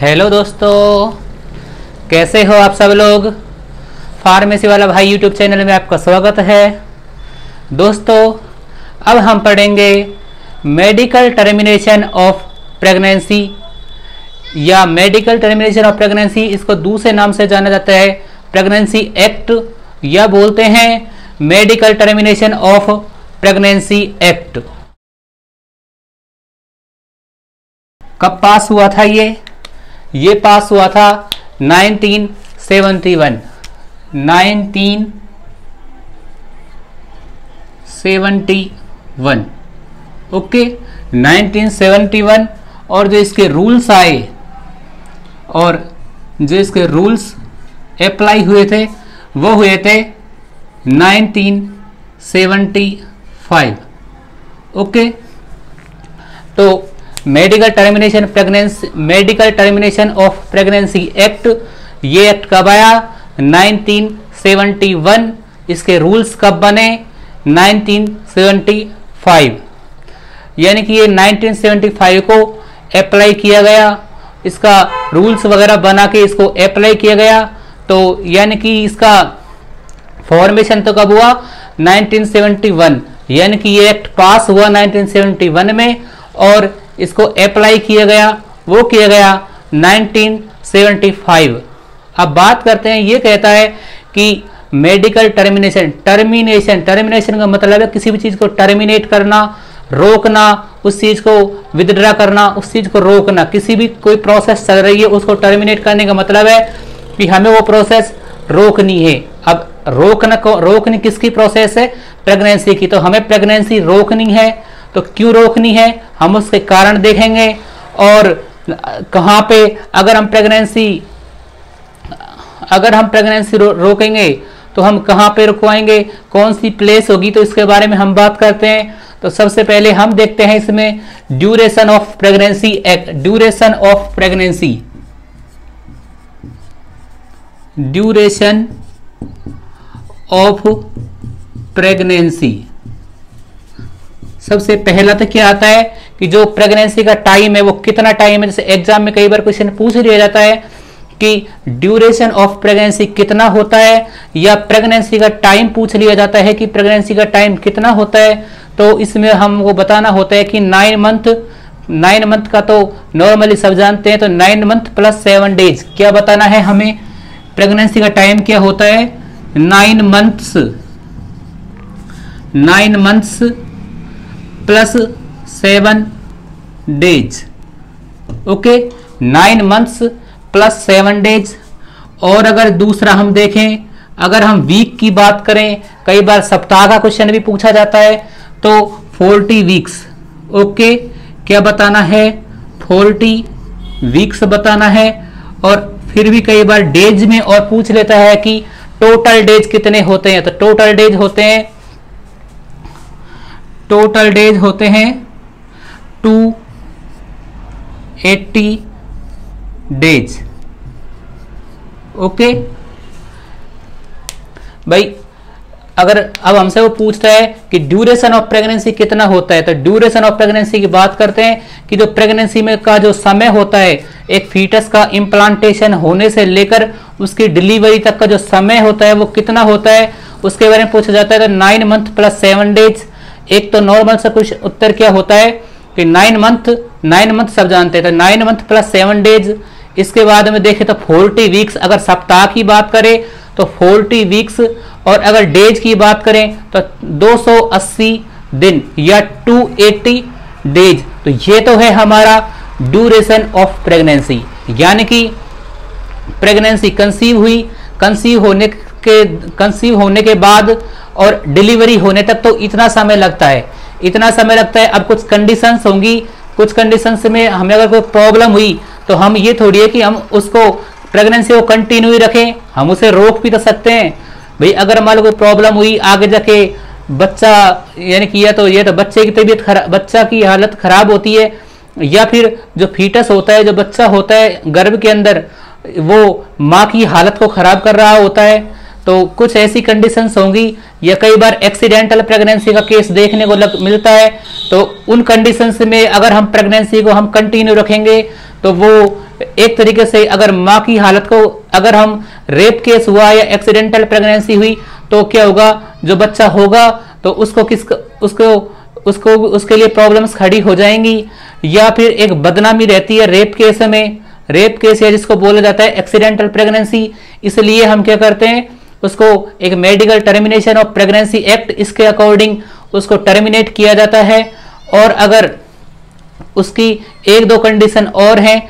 Hello दोस्तों, कैसे हो आप सब लोग? फार्मेसी वाला भाई यूट्यूब चैनल में आपका स्वागत है। दोस्तों, अब हम पढ़ेंगे मेडिकल टर्मिनेशन ऑफ़ प्रेगनेंसी या मेडिकल टर्मिनेशन ऑफ़ प्रेगनेंसी इसको दूसरे नाम से जाना जाता है प्रेगनेंसी एक्ट या बोलते हैं medical termination of pregnancy act कब पास हुआ था ये? ये पास हुआ था 1971 1971 ओके 1971 और जो इसके रूल्स आए और जो इसके रूल्स अप्लाई हुए थे, वो हुए थे 1975 ओके तो medical termination pregnancy medical termination of pregnancy act ये एक्ट कब आया? 1971 इसके रूल्स कब बने? 1975 यानी कि ये 1975 को अप्लाई किया गया। इसका रूल्स वगैरह बना के इसको अप्लाई किया गया। तो यानी कि इसका फॉर्मेशन तो कब हुआ? 1971 यानी कि ये एक्ट पास हुआ 1971 में और इसको अप्लाई किया गया, वो किया गया 1975 अब बात करते हैं, ये कहता है कि मेडिकल टर्मिनेशन टर्मिनेशन टर्मिनेशन का मतलब है किसी भी चीज़ को टर्मिनेट करना, रोकना, उस चीज़ को विदड्रा करना, उस चीज़ को रोकना। किसी भी कोई प्रोसेस चल रही है, उसको टर्मिनेट करने का मतलब है कि हमें वो प्रोसेस रोकनी है। अब रोकना को, रोकनी किसकी प्रोसेस है? प्रेगनेंसी की। तो हमें प्रेगनेंसी रोकनी है तो क्यों रोकनी है? हम उसके कारण देखेंगे। और कहाँ पे अगर हम प्रेगनेंसी अगर हम प्रेगनेंसी रो, रोकेंगे तो हम कहाँ पे रुकवाएँगे? कौन सी प्लेस होगी? तो इसके बारे में हम बात करते हैं। तो सबसे पहले हम देखते हैं इसमें duration of pregnancy act duration of pregnancy duration of pregnancy सबसे पहला तो क्या आता है कि जो प्रेगनेंसी का टाइम है, वो कितना टाइम है? जैसे एग्ज़ाम में कई बार क्वेश्चन पूछ लिया जाता है कि ड्यूरेशन ऑफ़ प्रेगनेंसी कितना होता है, या प्रेगनेंसी का टाइम पूछ लिया जाता है कि प्रेगनेंसी का टाइम कितना होता है। तो इसमें हमको बताना होता है कि नाइन मंथ नाइन मंथ का तो नॉर्मली सब जानते हैं तो nine month plus seven days क्या बताना है हमें? प्रेगनेंसी का टाइम क्या होता है? Nine months nine months plus seven days okay nine months plus seven days और अगर दूसरा हम देखें, अगर हम वीक की बात करें, कई बार सप्ताह का क्वेश्चन भी पूछा जाता है तो फोर्टी वीक्स ओके क्या बताना है? फोर्टी वीक्स बताना है। और फिर भी कई बार डेज़ में और पूछ लेता है कि टोटल डेज़ कितने होते हैं? तो टोटल डेज़ होते हैं टोटल डेज़ होते हैं टू एट्टी डेज़। ओके? भाई, अगर अब हमसे वो पूछता है कि ड्यूरेशन ऑफ़ प्रेगनेंसी कितना होता है तो ड्यूरेशन ऑफ़ प्रेगनेंसी की बात करते हैं कि जो प्रेगनेंसी में का जो समय होता है, एक फीटस का इम्प्लांटेशन होने से लेकर उसकी डिलीवरी तक का जो समय होता है, वो कितना होता है, उसके बारे में पूछा जाता है तो nine month plus seven days एक तो नॉर्मल सा कुछ उत्तर क्या होता है कि नाइन मंथ नाइन मंथ सब जानते हैं। तो nine month plus seven days इसके बाद में देखें तो फोर्टी वीक्स अगर सप्ताह की बात करें तो फोर्टी वीक्स और अगर डेज़ की बात करें तो 280 दिन या 280 डेज़ तो ये तो है हमारा ड्यूरेशन ऑफ़ प्रेगनेंसी यानी कि प्रेगनेंसी कंसीव हुई। कंसीव होने के कंसीव होने के बाद और डिलीवरी होने तक तो इतना समय लगता है। इतना समय लगता है, अब कुछ कंडीशंस होंगी। कुछ कंडीशंस में हमें अगर कोई प्रॉब्लम हुई तो हम ये थोड़ी है कि हम उसको प्रेगनेंसी को कंटिन्यू रखें। हम उसे रोक भी तो सकते हैं। भाई, अगर मान लो कोई प्रॉब्लम हुई, आगे जाके बच्चा, यानी कि या तो ये तो बच्चे की तबीयत खराब बच्चा की हालत खराब होती है, या फिर जो फीटस होता है, जो बच्चा होता है, गर्भ के अंदर, वो माँ की हालत को खराब कर रहा होता है तो कुछ ऐसी कंडीशंस होंगी या कई बार एक्सीडेंटल प्रेगनेंसी का केस देखने को लग, मिलता है तो उन कंडीशंस में अगर हम प्रेगनेंसी को हम कंटिन्यू रखेंगे तो वो एक तरीके से अगर माँ की हालत को अगर हम रेप केस हुआ या एक्सीडेंटल प्रेगनेंसी हुई तो क्या होगा? जो बच्चा होगा तो उसको किस उसको उसको उसके लिए प्रॉब्लम्स खड़ी हो जाएँगी। या फिर एक बदनामी रहती है रेप केस में। रेप केस या जिसको बोला जाता है एक्सीडेंटल प्रेगनेंसी इसलिए हम क्या करते हैं? उसको एक medical termination of pregnancy act इसके अकॉर्डिंग उसको टर्मिनेट किया जाता है। और अगर उसकी एक दो कंडीशन और हैं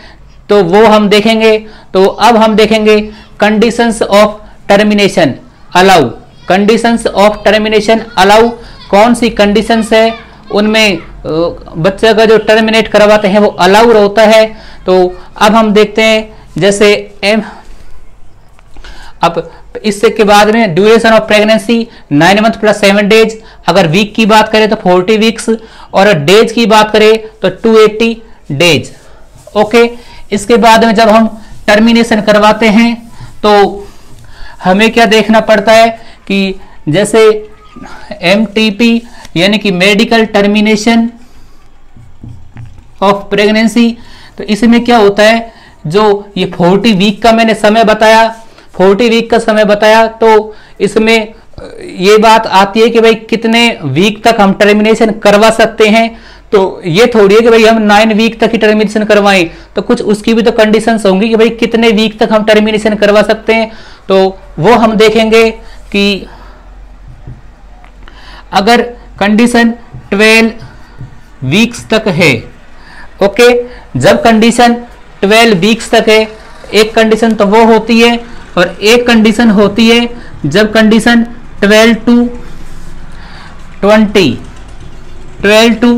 तो वो हम देखेंगे। तो अब हम देखेंगे conditions of termination allow conditions of termination allow कौन सी कंडीशंस है? उनमें बच्चे का जो टर्मिनेट करवाते हैं, वो अलाउ होता है। तो अब हम देखते हैं, जैसे एम अब इससे के बाद में duration of pregnancy nine month plus seven days अगर वीक की बात करें तो फोर्टी वीक्स और डेज़ की बात करें तो टू एट्टी डेज़ ओके इसके बाद में जब हम टर्मिनेशन करवाते हैं तो हमें क्या देखना पड़ता है कि जैसे एमटीपी यानी कि मेडिकल टर्मिनेशन ऑफ़ प्रेगनेंसी तो इसमें क्या होता है, जो ये 40 वीक का मैंने समय बताया 40 वीक का समय बताया तो इसमें ये बात आती है कि भाई कितने वीक तक हम टर्मिनेशन करवा सकते हैं। तो ये थोड़ी है कि भाई हम नाइन वीक तक ही टर्मिनेशन करवाएँ। तो कुछ उसकी भी तो कंडीशन होंगी कि भाई कितने वीक तक हम टर्मिनेशन करवा सकते हैं। तो वो हम देखेंगे कि अगर कंडीशन 12 वीक्स तक है, ओके? जब कंडीशन 12 वीक्स तक है, एक कंडीशन तो वो होती है और एक कंडीशन होती है, जब condition 12 to 20 12 to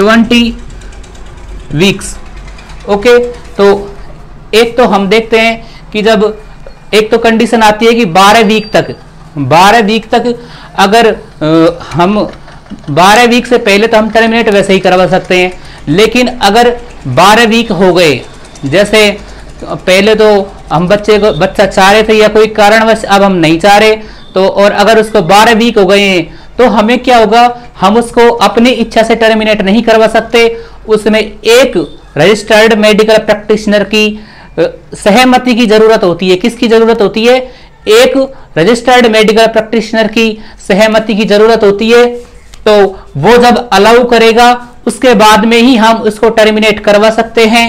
20 weeks okay तो एक तो हम देखते हैं कि जब एक तो कंडीशन आती है कि 12 वीक तक। 12 वीक तक अगर हम 12 वीक से पहले तो हम टर्मिनेट वैसे ही करवा सकते हैं, लेकिन अगर 12 वीक हो गए, जैसे पहले तो हम बच्चे को, बच्चा चाह रहे थे या कोई कारणवश अब हम नहीं चाह रहे तो और अगर उसको 12 वीक हो गए हैं तो हमें क्या होगा? हम उसको अपनी इच्छा से टर्मिनेट नहीं करवा सकते। उसमें एक रजिस्टर्ड मेडिकल प्रैक्टिशनर की सहमति की ज़रूरत होती है। किसकी ज़रूरत होती है? एक रजिस्टर्ड मेडिकल प्रैक्टिशनर की सहमति की ज़रूरत होती है। तो वो जब अलाउ करेगा, उसके बाद में ही हम उसको टर्मिनेट करवा सकते हैं।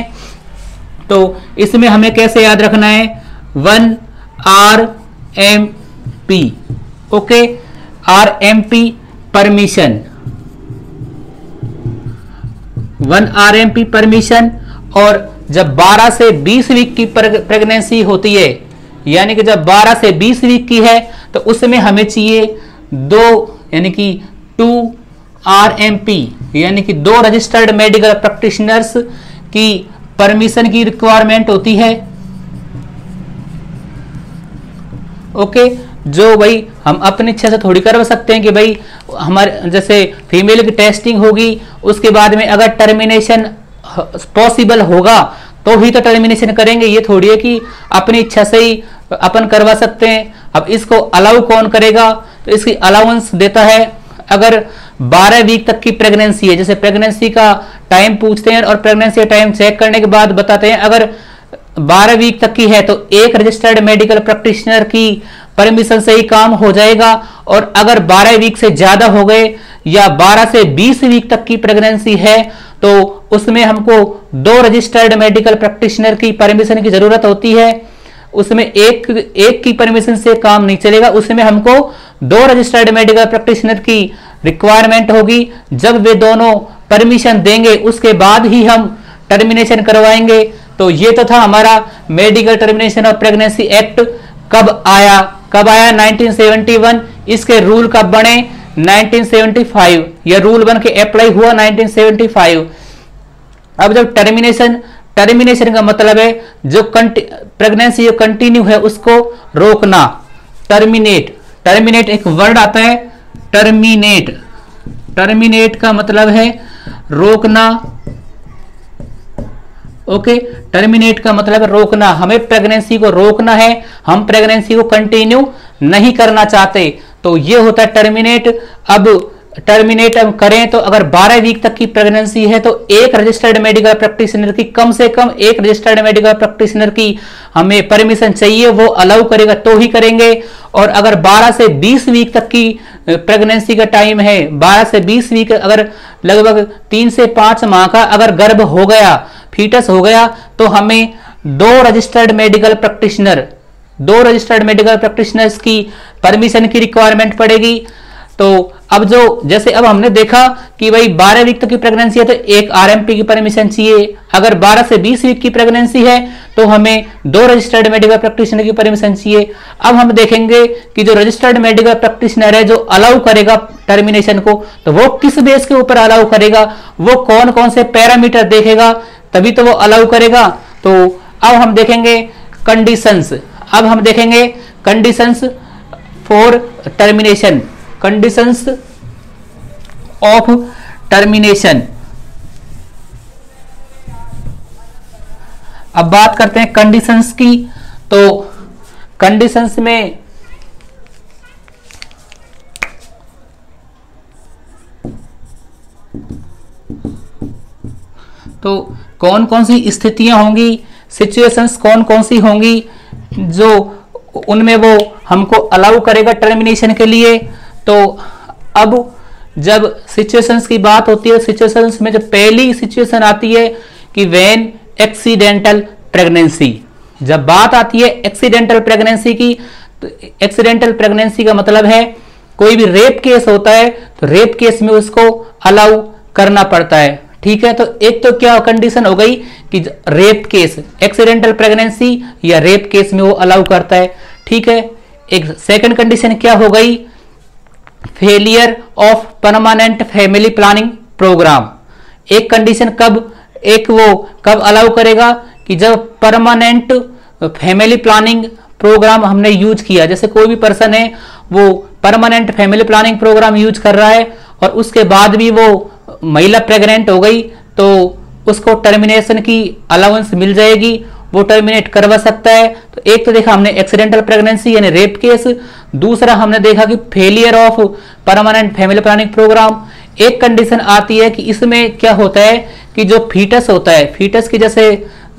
तो इसमें हमें कैसे याद रखना है? One R M P, okay? R M P permission. One R M P permission, और जब 12 से 20 वीक की प्रेगनेंसी होती है, यानी कि जब 12 से 20 वीक की है तो उसमें हमें चाहिए दो, यानी कि टू आर एम पी, यानी कि दो रजिस्टर्ड मेडिकल प्रैक्टिशनर्स की परमिशन की रिक्वायरमेंट होती है। ओके? जो भाई हम अपनी इच्छा से थोड़ी करवा सकते हैं कि भाई हमारे, जैसे फीमेल की टेस्टिंग होगी, उसके बाद में अगर टर्मिनेशन पॉसिबल होगा तो ही तो टर्मिनेशन करेंगे। ये थोड़ी है कि अपनी इच्छा से ही अपन करवा सकते हैं। अब इसको अलाउ कौन करेगा? तो इसकी अलाउंस देता है। अगर 12 वीक तक की प्रेगनेंसी है। जैसे प्रेगनेंसी का टाइम पूछते हैं और प्रेगनेंसी का टाइम चेक करने के बाद बताते हैं, अगर 12 वीक तक की है तो एक रजिस्टर्ड मेडिकल प्रैक्टिशनर की परमिशन से ही काम हो जाएगा और अगर 12 वीक से ज़्यादा हो गए या 12 से 20 वीक तक की प्रेगनेंसी है तो उसमें हमको दो रजिस्टर्ड मेडिकल प्रैक्टिशनर की परमिशन की ज़रूरत होती है। उसमें एक एक की परमिशन से काम नहीं चलेगा। उसमें हमको दो रजिस्टर्ड मेडिकल प्रैक्टिशनर की रिक्वायरमेंट होगी। जब वे दोनों परमिशन देंगे, उसके बाद ही हम टर्मिनेशन करवाएँगे। तो ये तो था हमारा medical termination of pregnancy act कब आया? कब आया? 1971 इसके रूल कब बने? 1975 यह रूल बन के अप्लाई हुआ 1975 अब जब टर्मिनेशन टर्मिनेशन का मतलब है, जो प्रेगनेंसी जो कंटिन्यू है, उसको रोकना। टर्मिनेट टर्मिनेट एक वर्ड आता है, टर्मिनेट। टर्मिनेट का मतलब है रोकना। ओके? टर्मिनेट का मतलब है रोकना। हमें प्रेगनेंसी को रोकना है, हम प्रेगनेंसी को कंटिन्यू नहीं करना चाहते। तो ये होता है टर्मिनेट। अब टर्मिनेट करें तो अगर 12 वीक तक की प्रेगनेंसी है तो एक रजिस्टर्ड मेडिकल प्रैक्टिशनर की कम से कम एक रजिस्टर्ड मेडिकल प्रैक्टिशनर की हमें परमिशन चाहिए, वो अलाउ करेगा तो ही करेंगे। और अगर 12 से 20 वीक तक की प्रेगनेंसी का टाइम है 12 से 20 वीक अगर लगभग तीन से पाँच माह का अगर गर्भ हो गया फीटस हो गया तो हमें दो रजिस्टर्ड मेडिकल प्रैक्टिशनर दो रजिस्टर्ड मेडिकल प्रैक्टिशनर्स की परमिशन की रिक्वायरमेंट पड़ेगी। तो अब जो, जैसे अब हमने देखा कि भाई 12 वीक तक की प्रेगनेंसी है तो एक आरएमपी की परमिशन चाहिए। अगर 12 से 20 वीक की प्रेगनेंसी है तो हमें दो रजिस्टर्ड मेडिकल प्रैक्टिशनर की परमिशन चाहिए। अब हम देखेंगे कि जो रजिस्टर्ड मेडिकल प्रैक्टिशनर है, जो अलाउ करेगा टर्मिनेशन को तो वो किस बेस के ऊपर अलाउ करेगा? वो कौन कौन से पैरामीटर देखेगा? तभी तो वो अलाउ करेगा। तो अब हम देखेंगे कंडीशंस अब हम देखेंगे conditions for termination conditions of termination अब बात करते हैं कंडीशंस की। तो कंडीशंस में तो कौन कौन सी स्थितियाँ होंगी सिचुएशंस कौन कौन सी होंगी, जो उनमें वो हमको अलाउ करेगा टर्मिनेशन के लिए। तो अब जब सिचुएशंस की बात होती है सिचुएशंस में जब पहली सिचुएशन आती है कि वेन एक्सीडेंटल प्रेगनेंसी जब बात आती है एक्सीडेंटल प्रेगनेंसी की तो एक्सीडेंटल प्रेगनेंसी का मतलब है कोई भी रेप केस होता है तो रेप केस में उसको अलाउ करना पड़ता है। ठीक है? तो एक तो क्या कंडीशन हो गई कि रेप केस एक्सीडेंटल प्रेगनेंसी या रेप केस में वो अलाउ करता है। ठीक है? एक सेकंड कंडीशन क्या हो गई failure of permanent family planning program एक कंडीशन कब, एक वो कब अलाउ करेगा कि जब परमानेंट फैमिली प्लानिंग प्रोग्राम हमने यूज़ किया। जैसे कोई भी पर्सन है, वो permanent family planning program use कर रहा है और उसके बाद भी वो महिला प्रेग्नेंट हो गई तो उसको टर्मिनेशन की अलाउंस मिल जाएगी वो टर्मिनेट करवा सकता है। तो एक तो देखा हमने एक्सीडेंटल प्रेगनेंसी यानी रेप केस दूसरा हमने देखा कि failure of permanent family planning program एक कंडीशन आती है कि इसमें क्या होता है कि जो फीटस होता है फीटस की जैसे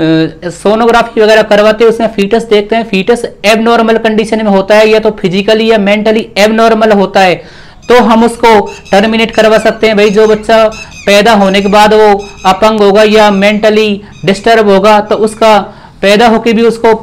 सोनोग्राफी वगैरह करवाते हैं, उसमें फीटस देखते हैं फीटस एबनॉर्मल कंडीशन में होता है या तो फिजिकली या मेंटली एबनॉर्मल होता है। तो हम उसको टर्मिनेट करवा सकते हैं। भाई, जो बच्चा पैदा होने के बाद वो अपंग होगा या मेंटली डिस्टर्ब होगा तो उसका पैदा होकर भी उसको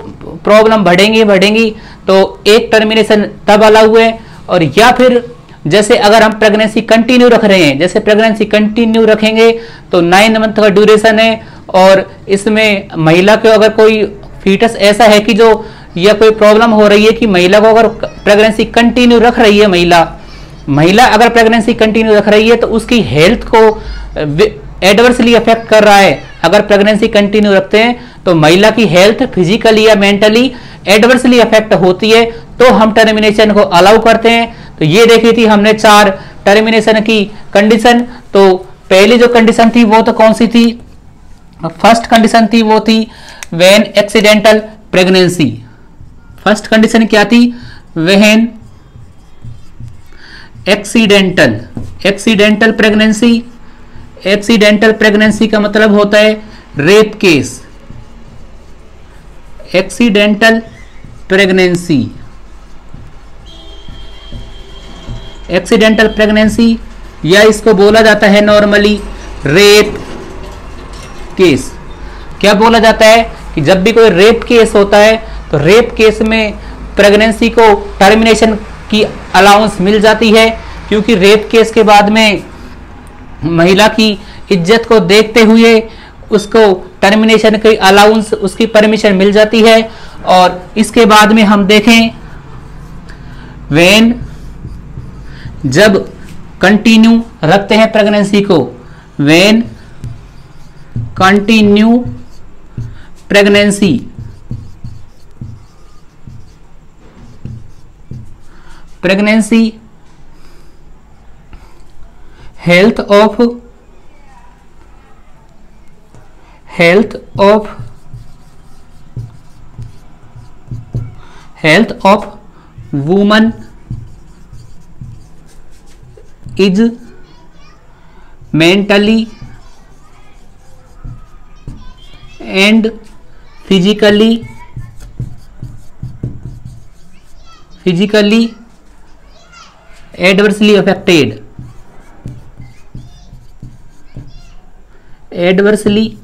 प्रॉब्लम बढ़ेंगी बढ़ेंगी तो एक टर्मिनेशन तब अलाउ है और या फिर जैसे अगर हम प्रेगनेंसी कंटिन्यू रख रहे हैं, जैसे प्रेगनेंसी कंटिन्यू रखेंगे तो नाइन मंथ का ड्यूरेशन है। और इसमें महिला को अगर कोई फीटस ऐसा है कि जो या कोई प्रॉब्लम हो रही है कि महिला को अगर प्रेगनेंसी कंटिन्यू रख रही है महिला महिला अगर प्रेगनेंसी कंटिन्यू रख रही है तो उसकी हेल्थ को एडवर्सली अफेक्ट कर रहा है। अगर प्रेगनेंसी कंटिन्यू रखते हैं तो महिला की हेल्थ फिजिकली या मेंटली एडवर्सली अफेक्ट होती है तो हम टर्मिनेशन को अलाउ करते हैं। तो ये देखी थी हमने चार टर्मिनेशन की कंडीशन तो पहली जो कंडीशन थी, वो तो कौन सी थी? फ़र्स्ट कंडीशन थी, वो थी when accidental pregnancy first condition क्या थी? When accidental accidental pregnancy accidental pregnancy का मतलब होता है rape case. Accidental pregnancy. Accidental pregnancy, या इसको बोला जाता है नॉर्मली रेप केस। क्या बोला जाता है कि जब भी कोई रेप केस होता है तो रेप केस में प्रेगनेंसी को टर्मिनेशन की अलाउंस मिल जाती है, क्योंकि रेप केस के बाद में महिला की इज़्ज़त को देखते हुए उसको टर्मिनेशन की अलाउंस उसकी परमिशन मिल जाती है। और इसके बाद में हम देखें वेन जब कंटिन्यू रखते हैं प्रेगनेंसी को when continue pregnancy pregnancy health of health of health of woman is mentally and physically physically adversely affected. Adversely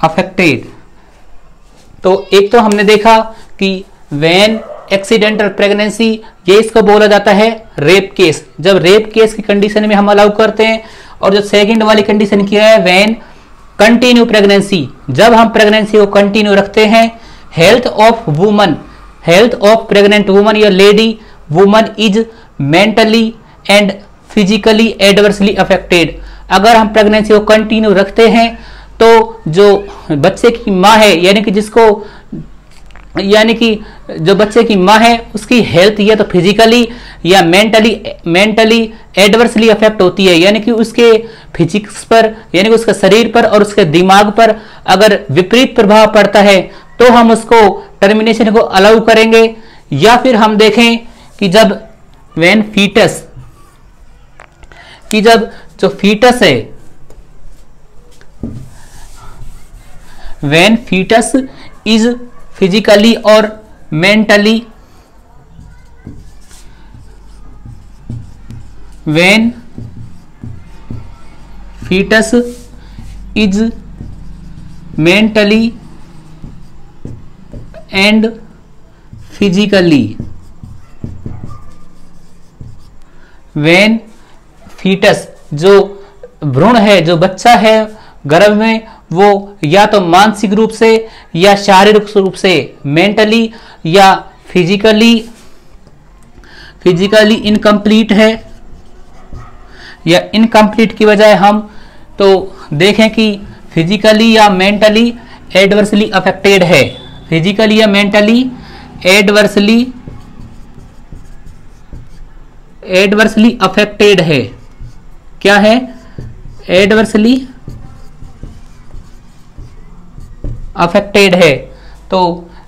affected. तो एक तो हमने देखा कि वैन एक्सीडेंटल प्रेगनेंसी ये इसको बोला जाता है रेप केस जब रेप केस की कंडीशन में हम अलाउ करते हैं और जो सेकंड वाली कंडीशन किया है वैन कंटिन्यू प्रेगनेंसी जब हम प्रेगनेंसी को कंटिन्यू रखते हैं health of woman health of pregnant woman या lady woman is mentally and physically adversely affected अगर हम प्रेगनेंसी को कंटिन्यू रखते हैं तो जो बच्चे की माँ है, यानी कि जिसको, यानी कि जो बच्चे की माँ है, उसकी हेल्थ या तो फिजिकली या मेंटली मेंटली एडवर्सली अफेक्ट होती है। यानी कि उसके फिजिक्स पर, यानी कि उसके शरीर पर और उसके दिमाग पर अगर विपरीत प्रभाव पड़ता है तो हम उसको टर्मिनेशन को अलाउ करेंगे। या फिर हम देखें कि जब वेन फीटस कि जब जो फीटस है वेन फीटस इज़ फिजिकली और mentally when foetus is mentally and physically when foetus जो भ्रूण है, जो बच्चा है गर्भ में, वो या तो मानसिक रूप से या शारीरिक रूप से मेंटली या फिजिकली फिजिकली इनकम्प्लीट है। या इनकम्प्लीट की बजाय हम तो देखें कि फिजिकली या मेंटली एडवर्सली अफेक्टेड है। फिजिकली या मेंटली एडवर्सली एडवर्सली अफेक्टेड है। क्या है? एडवर्सली अफेक्टेड है। तो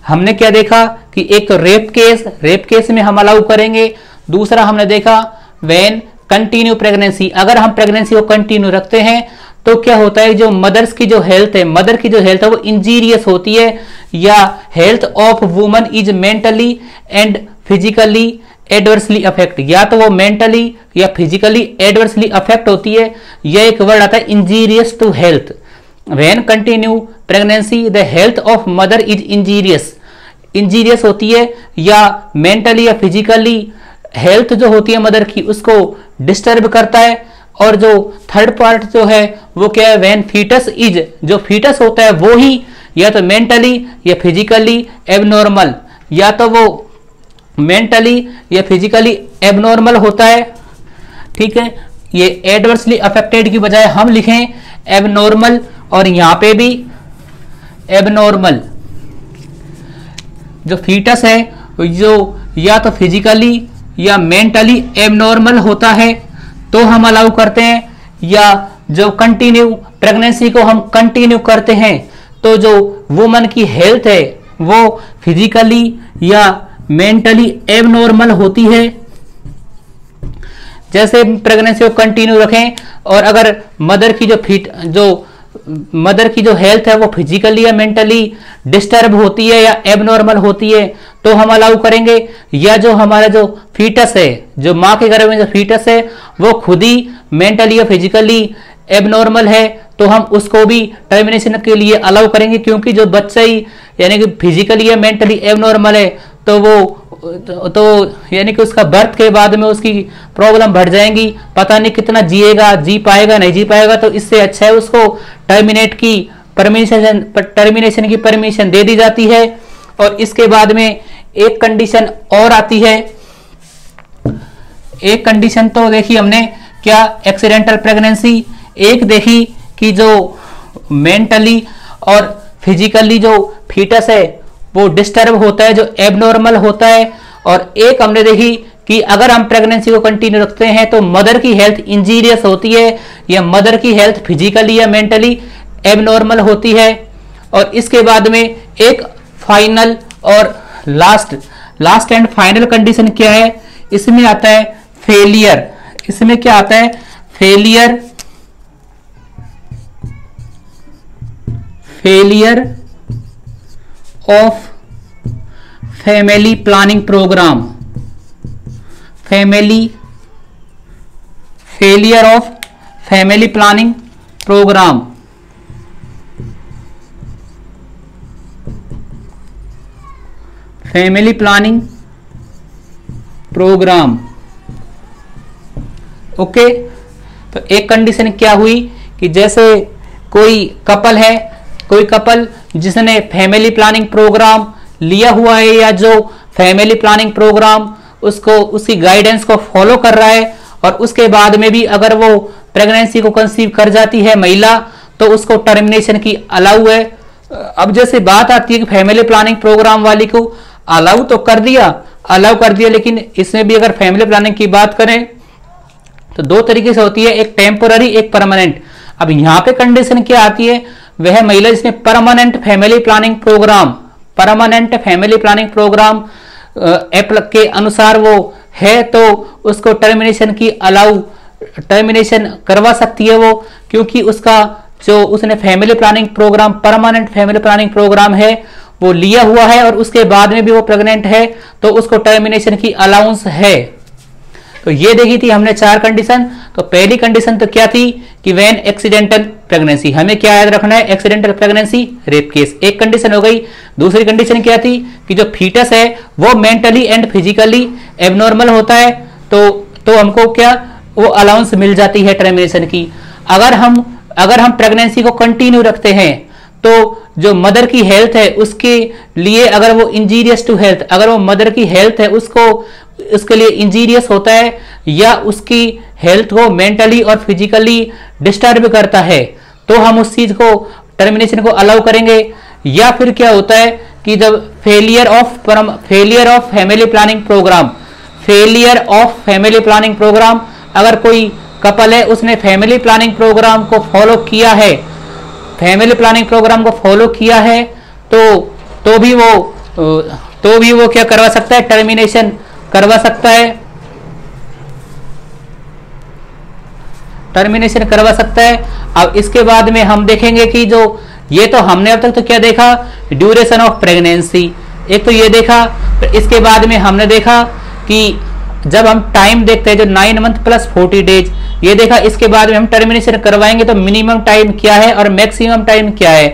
हमने क्या देखा कि एक रेप केस रेप केस में हम अलाउ करेंगे। दूसरा हमने देखा वेन कंटिन्यू प्रेगनेंसी अगर हम प्रेगनेंसी को कंटिन्यू रखते हैं तो क्या होता है, जो मदर्स की जो हेल्थ है मदर की जो हेल्थ है, वो इंजीरियस होती है, या health of woman is mentally and physically adversely affect या तो वो मेंटली या फिजिकली एडवर्सली अफेक्ट होती है यह एक वर्ड आता है injurious to health when continue pregnancy the health of mother is injurious injurious होती है, या मेंटली या फिजिकली हेल्थ जो होती है मदर की, उसको डिस्टर्ब करता है, और जो थर्ड पार्ट जो है, वो क्या है? वेन फीटस इज़ जो फीटस होता है वो ही, या तो मेंटली या फिजिकली एबनॉर्मल या तो वो मेंटली या फिजिकली एबनॉर्मल होता है, ठीक है? ये एडवर्सली अफेक्टेड की बजाय हम लिखें एबनॉर्मल और यहाँ पे भी एबनॉर्मल। जो फीटस है, जो या तो फिजिकली या मेंटली एबनॉर्मल होता है तो हम अलाउ करते हैं, या जो कंटिन्यू प्रेगनेंसी को हम कंटिन्यू करते हैं तो जो वुमन की हेल्थ है, वो फिजिकली या मेंटली एबनॉर्मल होती है। जैसे प्रेगनेंसी को कंटिन्यू रखें और अगर मदर की जो फिट, जो मदर की जो हेल्थ है वो फिजिकली या मेंटली डिस्टर्ब होती है या एबनॉर्मल होती है तो हम अलाउ करेंगे या जो हमारा जो फीटस है, जो माँ के गर्भ में जो फीटस है, वो खुद ही मेंटली या फिजिकली एबनॉर्मल है तो हम उसको भी टर्मिनेशन के लिए अलाउ करेंगे, क्योंकि जो बच्चा ही, यानी कि फिजिकली या मेंटली एबनॉर्मल है तो वो तो, यानी कि उसका बर्थ के बाद में उसकी प्रॉब्लम बढ़ जाएँगी। पता नहीं कितना जिएगा जी पाएगा नहीं जी पाएगा तो इससे अच्छा है उसको टर्मिनेट की परमिशन टर्मिनेशन की परमिशन दे दी जाती है। और इसके बाद में एक कंडीशन और आती है। एक कंडीशन तो देखी हमने क्या? एक्सीडेंटल प्रेगनेंसी एक देखी कि जो मेंटली और फिजिकली जो फीटस है वो डिस्टर्ब होता है, जो एबनॉर्मल होता है। और एक हमने देखी कि अगर हम प्रेगनेंसी को कंटिन्यू रखते हैं तो मदर की हेल्थ इंजीरियस होती है, या मदर की हेल्थ फिजिकली या मेंटली एबनॉर्मल होती है। और इसके बाद में एक फाइनल और last last and final condition क्या है? इसमें आता है फेलियर इसमें क्या आता है? Failure failure of family planning program family failure of family planning program family planning program okay तो एक कंडीशन क्या हुई कि जैसे कोई कपल है कोई कपल जिसने फैमिली प्लानिंग प्रोग्राम लिया हुआ है या जो फैमिली प्लानिंग प्रोग्राम उसको, उसकी गाइडेंस को फॉलो कर रहा है और उसके बाद में भी अगर वो प्रेगनेंसी को कंसीव कर जाती है महिला तो उसको टर्मिनेशन की अलाउ है। अब जैसे बात आती है कि फैमिली प्लानिंग प्रोग्राम वाली को अलाउ तो कर दिया अलाउ कर दिया, लेकिन इसमें भी अगर फैमिली प्लानिंग की बात करें तो दो तरीके से होती है, एक टेम्पोररी एक परमानेंट अब यहाँ पे कंडीशन क्या आती है? वह महिला जिसने permanent family planning program permanent family planning program के अनुसार वो है तो उसको टर्मिनेशन की अलाउ टर्मिनेशन करवा सकती है वो, क्योंकि उसका जो उसने family planning program permanent family planning program है, वो लिया हुआ है और उसके बाद में भी वो प्रेग्नेंट है तो उसको टर्मिनेशन की अलाउंस है। तो ये देखी थी हमने चार कंडीशन तो पहली कंडीशन तो क्या थी कि वैन एक्सीडेंटल प्रेगनेंसी हमें क्या याद रखना है? एक्सीडेंटल प्रेगनेंसी रेप केस एक कंडीशन हो गई। दूसरी कंडीशन क्या थी कि जो फीटस है, वो मेंटली एंड फिजिकली एबनॉर्मल होता है तो तो हमको क्या, वो अलाउंस मिल जाती है टर्मिनेशन की। अगर हम अगर हम प्रेगनेंसी को कंटिन्यू रखते हैं तो जो मदर की हेल्थ है, उसके लिए अगर वो इंजीरियस टू हेल्थ अगर वो मदर की हेल्थ है, उसको उसके लिए इंजीरियस होता है या उसकी हेल्थ को मेंटली और फिजिकली डिस्टर्ब करता है तो हम उस चीज़ को टर्मिनेशन को अलाउ करेंगे। या फिर क्या होता है कि जब failure of failure of family planning program failure of family planning program अगर कोई कपल है, उसने फैमिली प्लानिंग प्रोग्राम को फॉलो किया है फैमिली प्लानिंग प्रोग्राम को फॉलो किया है तो तो भी वो तो भी वो क्या करवा सकता है? टर्मिनेशन करवा सकता है। टर्मिनेशन करवा सकता है। अब इसके बाद में हम देखेंगे कि जो, ये तो हमने अब तक तो क्या देखा? ड्यूरेशन ऑफ़ प्रेगनेंसी एक तो ये देखा इसके बाद में हमने देखा कि जब हम टाइम देखते हैं, जो nine month plus forty days ये देखा, इसके बाद में हम टर्मिनेशन करवाएँगे तो मिनिमम टाइम क्या है और मैक्सिमम टाइम क्या है?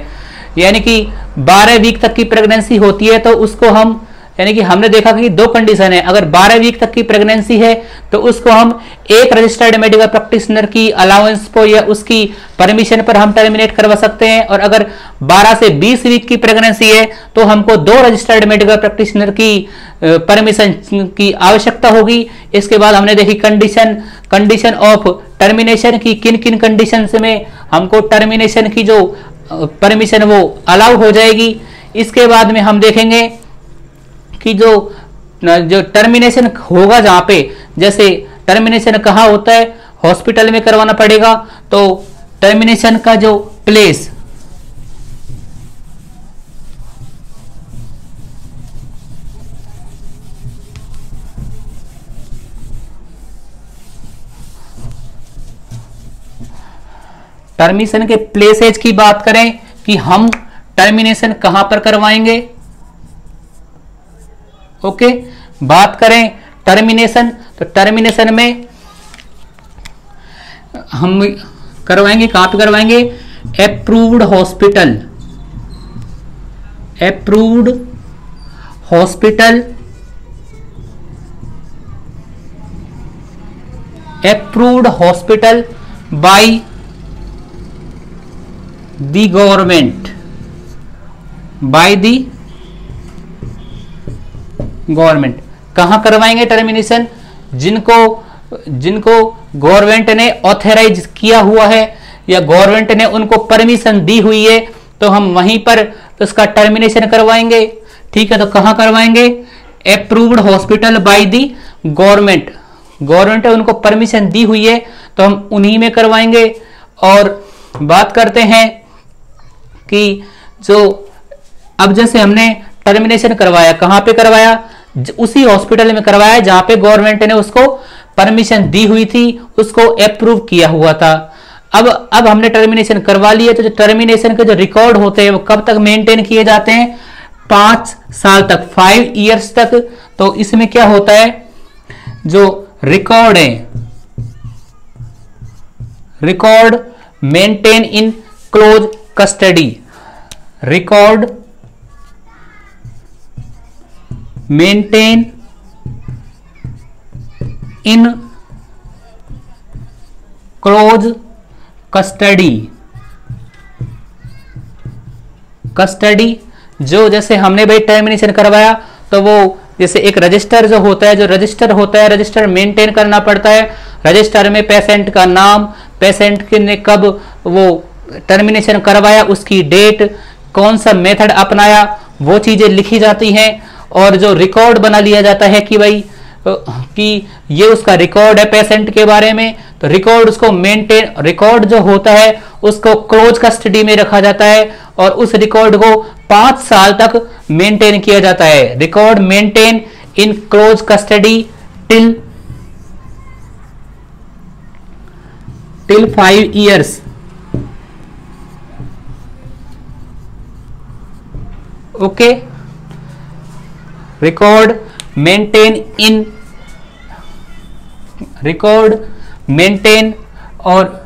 यानी कि 12 वीक तक की प्रेगनेंसी होती है तो उसको हम यानी कि हमने देखा कि दो कंडीशन है। अगर 12 वीक तक की प्रेगनेंसी है तो उसको हम एक रजिस्टर्ड मेडिकल प्रैक्टिशनर की अलाउंस पर या उसकी परमिशन पर हम टर्मिनेट करवा सकते हैं। और अगर 12 से 20 वीक की प्रेगनेंसी है तो हमको दो रजिस्टर्ड मेडिकल प्रैक्टिशनर की परमिशन की आवश्यकता होगी। इसके बाद हमने देखी कंडीशन कंडीशन ऑफ़ टर्मिनेशन की किन किन कंडीशन में हमको टर्मिनेशन की जो परमिशन वो अलाउ हो जाएगी। इसके बाद में हम देखेंगे कि जो जो टर्मिनेशन होगा जहाँ पे, जैसे टर्मिनेशन कहा होता है हॉस्पिटल में करवाना पड़ेगा तो टर्मिनेशन का जो प्लेस टर्मिनेशन के प्लेसेज की बात करें कि हम टर्मिनेशन कहाँ पर करवाएँगे? ओके? बात करें टर्मिनेशन तो टर्मिनेशन में हम करवाएँगे, कहाँ पे करवाएँगे? Approved hospital approved hospital approved hospital by the government by the government. कहाँ करवाएँगे टर्मिनेशन जिनको जिनको गवर्नमेंट ने ऑथराइज किया हुआ है या गवर्नमेंट ने उनको परमिशन दी हुई है तो हम वहीं पर उसका टर्मिनेशन करवाएँगे। ठीक है तो कहाँ करवाएँगे? Approved hospital by the government government है उनको परमिशन दी हुई है तो हम उन्हीं में करवाएँगे। और बात करते हैं कि जो, अब जैसे हमने टर्मिनेशन करवाया, कहाँ पे करवाया? उसी हॉस्पिटल में करवाया, जहाँ पे गवर्नमेंट ने उसको परमिशन दी हुई थी, उसको अप्रूव किया हुआ था। अब अब हमने टर्मिनेशन करवा लिया तो जो टर्मिनेशन के जो रिकॉर्ड होते हैं, वो कब तक मेंटेन किए जाते हैं? पाँच साल तक फाइव इयर्स तक। तो इसमें क्या होता है? जो रिकॉर्ड है record maintain in close custody record maintain in close custody custody जो जैसे हमने भाई टर्मिनेशन करवाया तो वो जैसे एक रजिस्टर जो होता है, जो रजिस्टर होता है रजिस्टर मेंटेन करना पड़ता है। रजिस्टर में पेशेंट का नाम पेशेंट ने कब वो टर्मिनेशन करवाया, उसकी डेट कौन सा मेथड अपनाया, वो चीज़ें लिखी जाती हैं। और जो रिकॉर्ड बना लिया जाता है कि भाई कि ये उसका रिकॉर्ड है पेशेंट के बारे में तो रिकॉर्ड उसको मेंटेन रिकॉर्ड जो होता है, उसको क्लोज कस्टडी में रखा जाता है और उस रिकॉर्ड को पाँच साल तक मेंटेन किया जाता है। Record maintain in close custody till till five years okay record maintain in record maintain और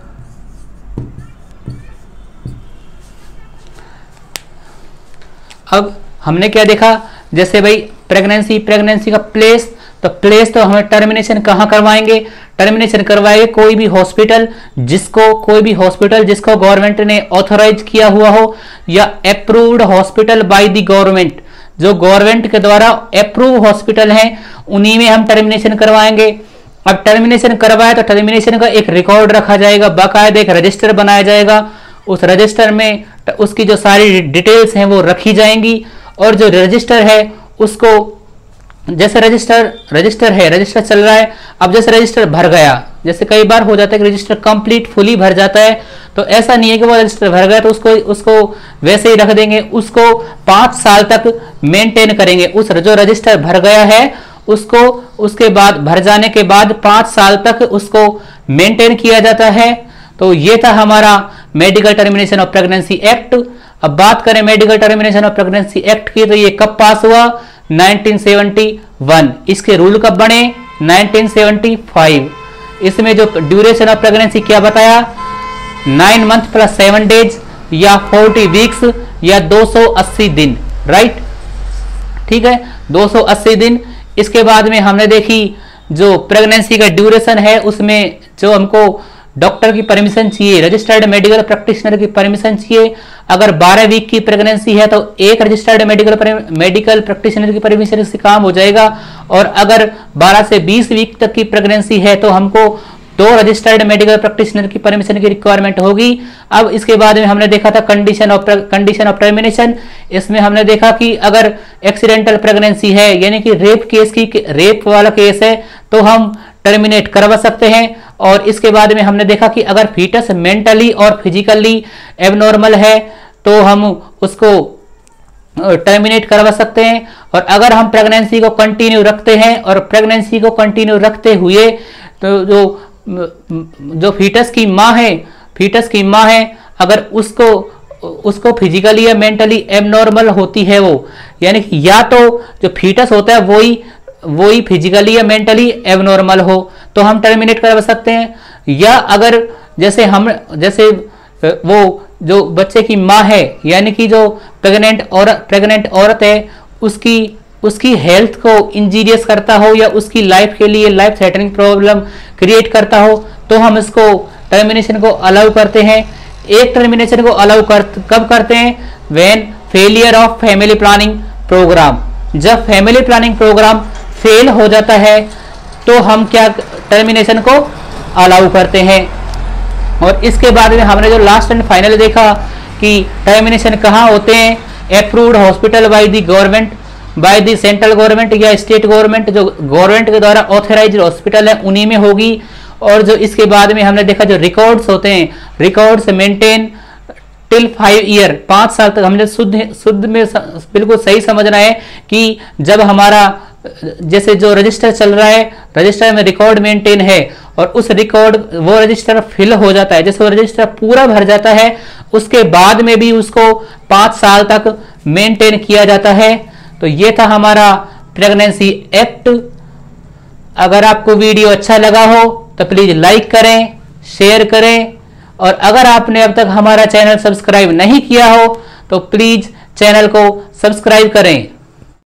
अब हमने क्या देखा? जैसे भाई प्रेगनेंसी प्रेगनेंसी का प्लेस तो प्लेस तो हमें टर्मिनेशन कहाँ करवाएँगे? टर्मिनेशन करवाएँगे कोई भी हॉस्पिटल जिसको, कोई भी हॉस्पिटल जिसको गवर्नमेंट ने ऑथोराइज किया हुआ हो या approved hospital by the government जो गवर्नमेंट के द्वारा अप्रूव हॉस्पिटल हैं, उन्हीं में हम टर्मिनेशन करवाएँगे। अब टर्मिनेशन करवाए तो टर्मिनेशन का एक रिकॉर्ड रखा जाएगा, बाकायदा एक रजिस्टर बनाया जाएगा। उस रजिस्टर में उसकी जो सारी डिटेल्स हैं वो रखी जाएँगी और जो रजिस्टर है, उसको जैसे रजिस्टर रजिस्टर है रजिस्टर चल रहा है, अब जैसे रजिस्टर भर गया, जैसे कई बार हो जाता है कि रजिस्टर कंप्लीट फुली भर जाता है तो ऐसा नहीं है कि वो रजिस्टर भर गया तो उसको उसको वैसे ही रख देंगे, उसको पाँच साल तक मेंटेन करेंगे। उस जो रजिस्टर भर गया है, उसको, उसके बाद, भर जाने के बाद पाँच साल तक उसको मेंटेन किया जाता है। तो ये था हमारा medical termination of pregnancy act अब बात करें medical termination of pregnancy act की तो ये कब पास हुआ? 1971 इसके रूल कब बने? 1975 इसमें जो ड्यूरेशन ऑफ़ प्रेगनेंसी क्या बताया? Nine month plus seven days या 40 वीक्स या 280 दिन। राइट? ठीक है? 280 दिन। इसके बाद में हमने देखी, जो प्रेगनेंसी का ड्यूरेशन है, उसमें जो हमको डॉक्टर की परमिशन चाहिए रजिस्टर्ड मेडिकल प्रैक्टिशनर की परमिशन चाहिए। अगर 12 वीक की प्रेगनेंसी है तो एक रजिस्टर्ड मेडिकल मेडिकल प्रैक्टिशनर की परमिशन से काम हो जाएगा। और अगर 12 से 20 वीक तक की प्रेगनेंसी है तो हमको दो रजिस्टर्ड मेडिकल प्रैक्टिशनर की परमिशन की रिक्वायरमेंट होगी। अब इसके बाद में हमने देखा था condition of condition of termination इसमें हमने देखा कि अगर एक्सीडेंटल प्रेगनेंसी है, यानी कि रेप केस की रेप वाला केस है तो हम टर्मिनेट करवा सकते हैं। और इसके बाद में हमने देखा कि अगर फीटस मेंटली और फिजिकली एबनॉर्मल है तो हम उसको टर्मिनेट करवा सकते हैं। और अगर हम प्रेगनेंसी को कंटिन्यू रखते हैं और प्रेगनेंसी को कंटिन्यू रखते हुए तो जो जो फीटस की माँ है फीटस की माँ है, अगर उसको उसको फिजिकली या मेंटली एबनॉर्मल होती है वो, यानी कि या तो जो फीटस होता है वही वही फिजिकली या मेंटली एबनॉर्मल हो तो हम टर्मिनेट करवा सकते हैं। या अगर जैसे हम, जैसे वो जो बच्चे की माँ है, यानी कि जो प्रेग्नेंट और प्रेग्नेंट औरत है, उसकी उसकी हेल्थ को इंजीरियस करता हो या उसकी लाइफ के लिए लाइफ थ्रेटनिंग प्रॉब्लम क्रिएट करता हो तो हम इसको टर्मिनेशन को अलाउ करते हैं। एक टर्मिनेशन को अलाउ कर, कब करते हैं? When failure of family planning program जब फैमिली प्लानिंग प्रोग्राम फेल हो जाता है तो हम क्या टर्मिनेशन को अलाउ करते हैं? और इसके बाद में हमने जो लास्ट एंड फाइनल देखा कि टर्मिनेशन कहाँ होते हैं? Approved hospital by the government by the central government या स्टेट गवर्नमेंट जो गवर्नमेंट के द्वारा ऑथराइज हॉस्पिटल है, उन्हीं में होगी। और जो इसके बाद में हमने देखा जो रिकॉर्ड्स होते हैं records maintain till five year पाँच साल तक हमने शुद्ध शुद्ध में बिल्कुल सही समझना है कि जब हमारा जैसे जो रजिस्टर चल रहा है रजिस्टर में रिकॉर्ड मेंटेन है और उस रिकॉर्ड वो रजिस्टर फिल हो जाता है। जैसे वो रजिस्टर पूरा भर जाता है, उसके बाद में भी उसको पाँच साल तक मेंटेन किया जाता है। तो ये था हमारा प्रेगनेंसी एक्ट अगर आपको वीडियो अच्छा लगा हो तो प्लीज़ लाइक करें शेयर करें। और अगर आपने अब तक हमारा चैनल सब्सक्राइब नहीं किया हो तो प्लीज़ चैनल को सब्सक्राइब करें।